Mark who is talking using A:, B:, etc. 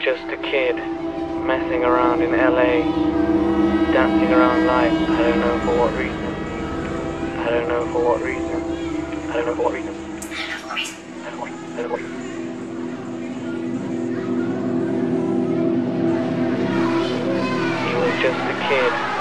A: just a kid messing around in LA, dancing around life. I don't know for what reason. I don't know for what reason. I don't know for what reason. I don't He was just a kid